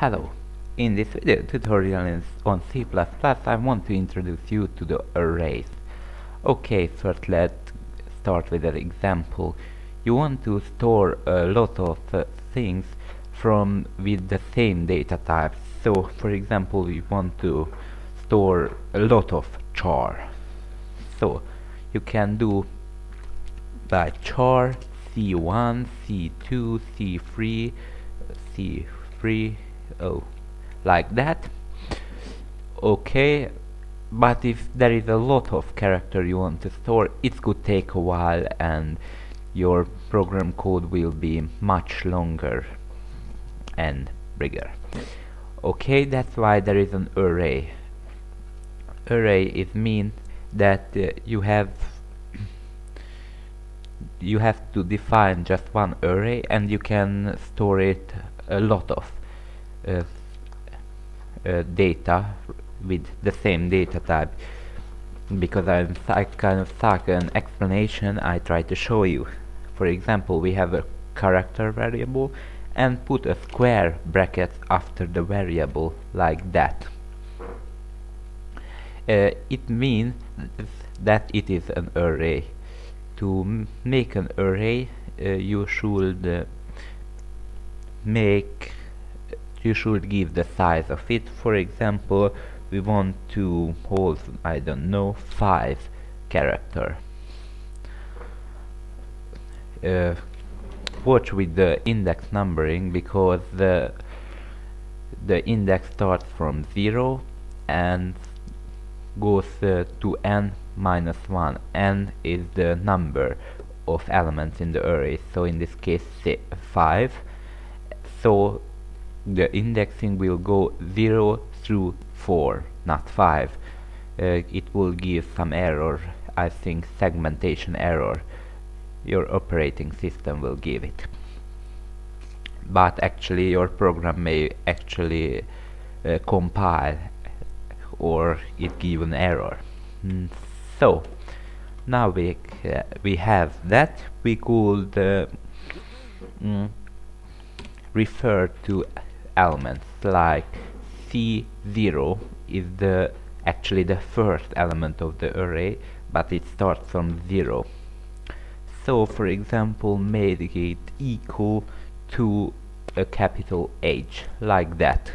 Hello! In this video tutorial on C++ I want to introduce you to the arrays. Okay, first let's start with an example. You want to store a lot of uh, things from with the same data type. So, for example, you want to store a lot of char. So, you can do by char C1, C2, C3, C3, oh like that? Okay but if there is a lot of character you want to store it could take a while and your program code will be much longer and bigger. Okay that's why there is an array. Array is mean that uh, you have you have to define just one array and you can store it a lot of data with the same data type. Because I'm I kind of stuck an explanation I try to show you. For example we have a character variable and put a square bracket after the variable like that. Uh, it means that it is an array. To make an array uh, you should uh, make you should give the size of it. For example we want to hold I don't know 5 character. Uh, watch with the index numbering because the the index starts from 0 and goes uh, to n minus 1 n is the number of elements in the array so in this case 5 so the indexing will go 0 through 4 not 5 uh, it will give some error I think segmentation error. Your operating system will give it. But actually your program may actually uh, compile or it give an error. Mm, so now we uh, we have that. We could uh, mm, refer to elements like C0 is the actually the first element of the array but it starts from 0 so for example make it equal to a capital H like that.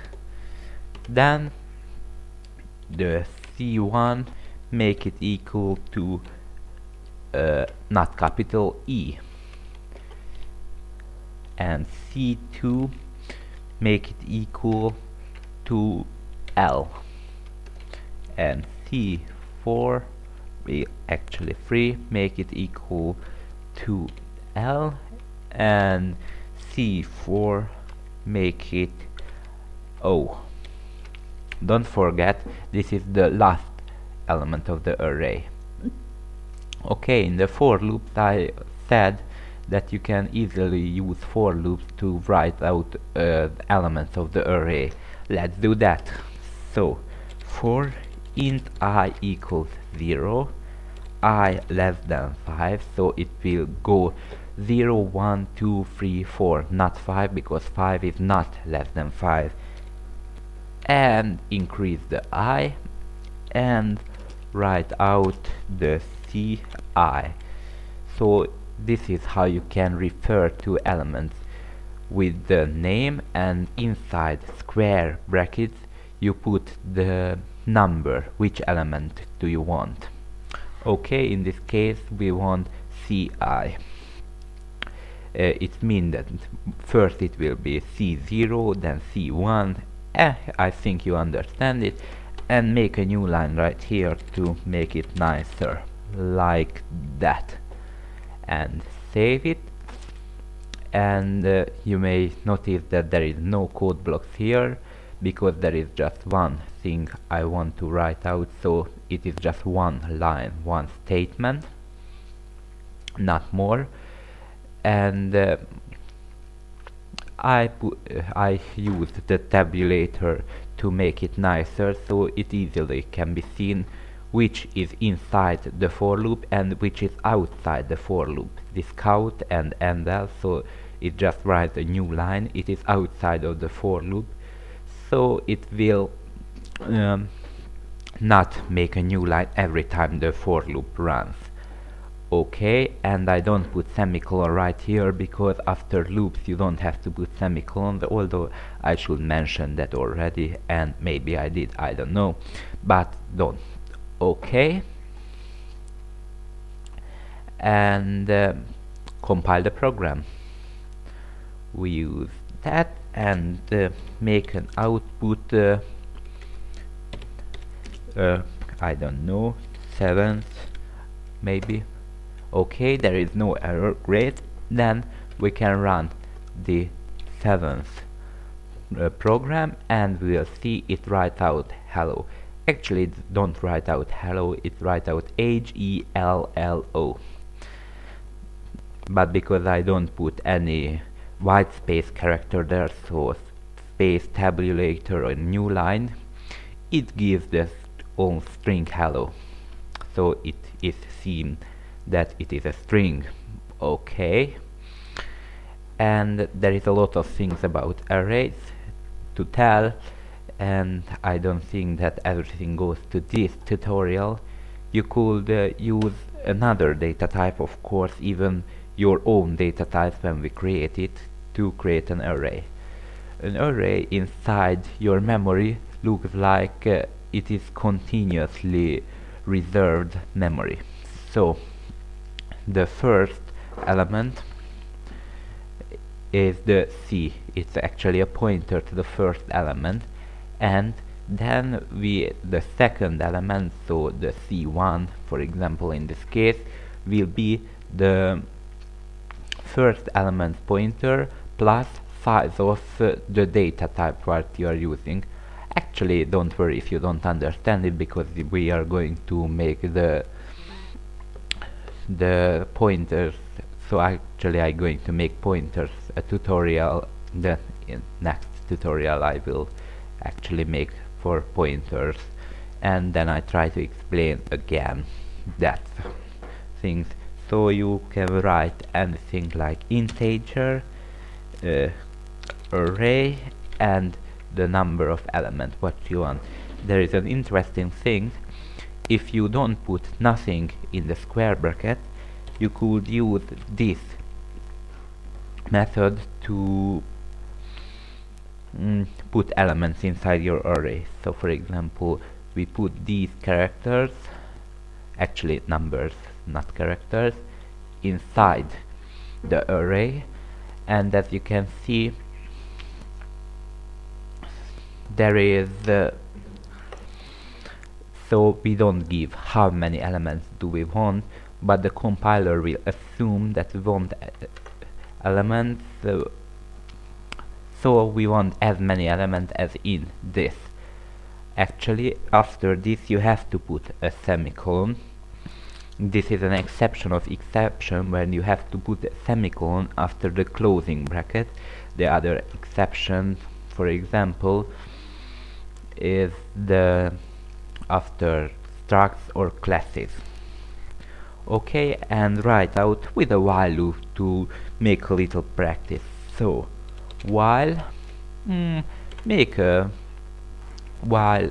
Then the C1 make it equal to uh, not capital E. And C2 make it equal to L. And C4 we actually 3 make it equal to L. And C4 make it O. Don't forget this is the last element of the array. Okay in the for loop I said that you can easily use for loops to write out uh, elements of the array. Let's do that. So, for int i equals 0, i less than 5, so it will go 0, 1, 2, 3, 4, not 5 because 5 is not less than 5. And increase the i and write out the ci. So this is how you can refer to elements with the name and inside square brackets you put the number which element do you want. Okay in this case we want ci uh, it means that first it will be c0 then c1 eh, I think you understand it. And make a new line right here to make it nicer like that and save it. And uh, you may notice that there is no code blocks here because there is just one thing I want to write out. So it is just one line one statement not more. And uh, I uh, I used the tabulator to make it nicer so it easily can be seen which is inside the for loop and which is outside the for loop. This cout and endl, so it just writes a new line, it is outside of the for loop. so it will um, not make a new line every time the for loop runs okay and I don't put semicolon right here because after loops you don't have to put semicolon although I should mention that already and maybe I did I don't know but don't okay. And uh, compile the program. We use that and uh, make an output uh, uh I don't know seventh maybe. Okay there is no error. Great. Then we can run the seventh uh, program and we'll see it write out. Hello actually don't write out. Hello it write out H-E-L-L-O but because I don't put any white space character there so space tabulator a new line it gives the own string hello. So it is seen that it is a string. Okay. And there is a lot of things about arrays to tell and I don't think that everything goes to this tutorial. You could uh, use another data type of course even your own data type when we create it to create an array. An array inside your memory looks like uh, it is continuously reserved memory. So the first element is the C. It's actually a pointer to the first element and then we the second element so the C1 for example in this case will be the first element pointer plus size of uh, the data type what you are using. Actually don't worry if you don't understand it because we are going to make the the pointers. So actually I'm going to make pointers a tutorial. Then in next tutorial I will actually make for pointers. And then I try to explain again that things. So you can write anything like integer uh, array and the number of elements what you want. There is an interesting thing. If you don't put nothing in the square bracket you could use this method to mm, put elements inside your array. So for example we put these characters actually numbers not characters inside the array. And as you can see there is uh, so we don't give how many elements do we want but the compiler will assume that we want uh, elements uh, so we want as many elements as in this. Actually after this you have to put a semicolon. This is an exception of exception when you have to put a semicolon after the closing bracket. The other exception for example is the after structs or classes. Okay and write out with a while loop to make a little practice. So while mm, make a while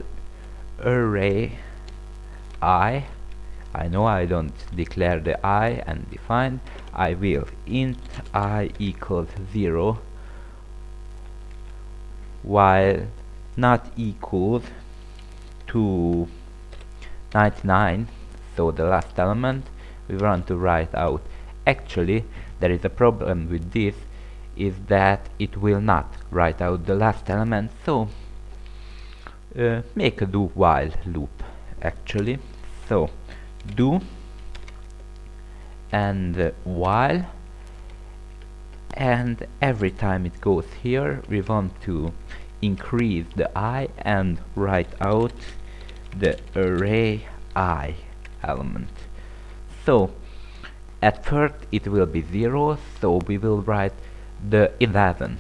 array i. I know I don't declare the i and define. I will int i equals 0 while not equals to 99 so the last element we want to write out. Actually there is a problem with this is that it will not write out the last element so uh, make a do while loop actually. So do and uh, while and every time it goes here we want to increase the i and write out the array i element. So at first it will be 0 so we will write the 11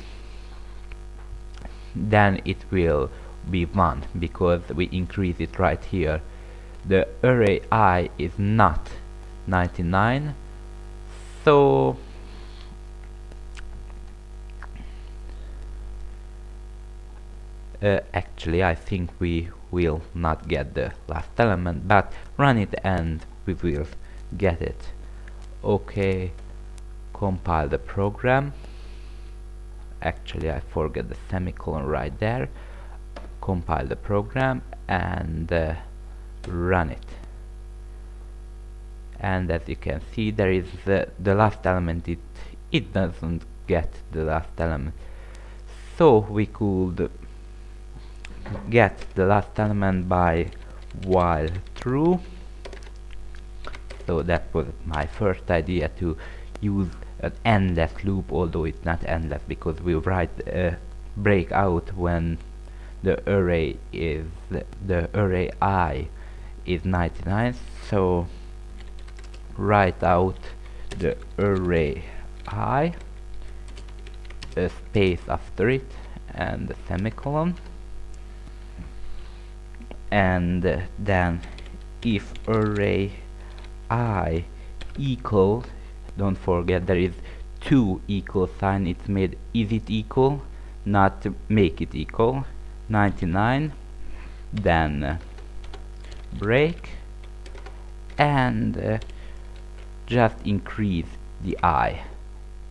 then it will be 1 because we increase it right here. The array i is not 99 so uh, actually I think we will not get the last element but run it and we will get it. Okay compile the program actually I forget the semicolon right there. Compile the program and uh, run it. And as you can see there is uh, the last element. It it doesn't get the last element. So we could get the last element by while true so that was my first idea to use an endless loop although it's not endless because we write a break out when the array is the, the array i is 99 so write out the array i a space after it and a semicolon. And uh, then if array i equal don't forget there is two equal sign. It's made is it equal? Not make it equal. 99 then uh, break. And uh, just increase the i.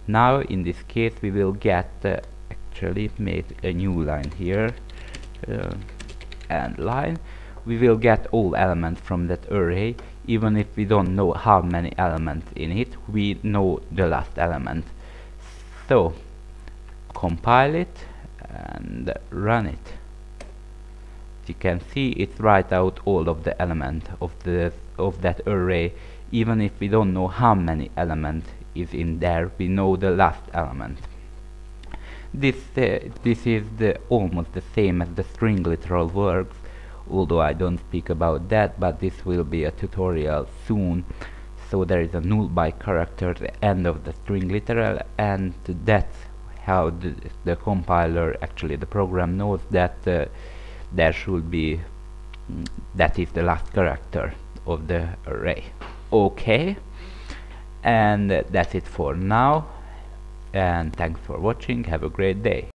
Now in this case we will get uh, actually made a new line here uh, and line. We will get all elements from that array even if we don't know how many elements in it we know the last element. So compile it and run it. You can see it write out all of the element of the of that array even if we don't know how many elements is in there we know the last element. This uh, this is the almost the same as the string literal works although I don't speak about that but this will be a tutorial soon. So there is a null by character at the end of the string literal and that's how the, the compiler actually the program knows that uh, there should be mm, that is the last character of the array. Okay. And that's it for now. And thanks for watching. Have a great day